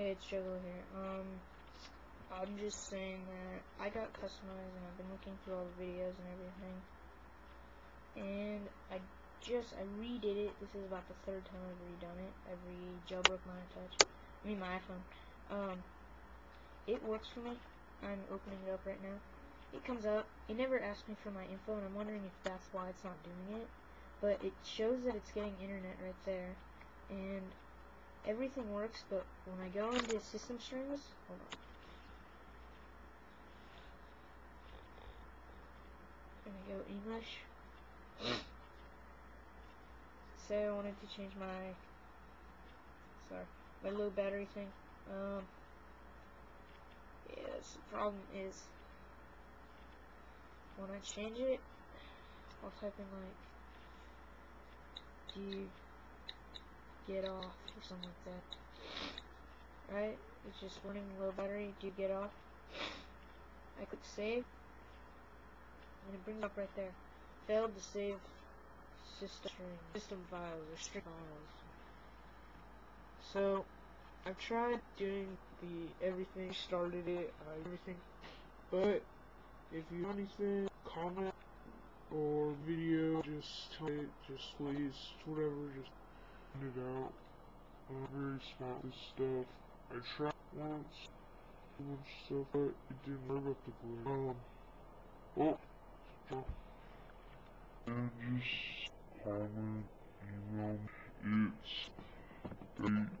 Hey, it's Juggalo here. Um, I'm just saying that I got customized and I've been looking through all the videos and everything. And I just, I redid it. This is about the third time I've redone it. I re-jailbroke my touch. I mean, my iPhone. Um, it works for me. I'm opening it up right now. It comes up. It never asked me for my info, and I'm wondering if that's why it's not doing it. But it shows that it's getting internet right there. And everything works, but when I go into system strings, hold on. Go English. Say I wanted to change my, sorry, my low battery thing. Um, yes, the problem is when I change it, I'll type in like, do get off or something like that. Right? It's just running low battery. Do you get off? I click save, and it brings up right there. Failed to save system system files or string files. So I've tried doing the everything, started it, uh, everything, but if you have anything, comment or video, just tell it, just please, whatever, just it out. I'm very with stuff. I tried once, a bunch of stuff, but it didn't work up the glue. Um, oh, so, and just comment, email me. It's, it is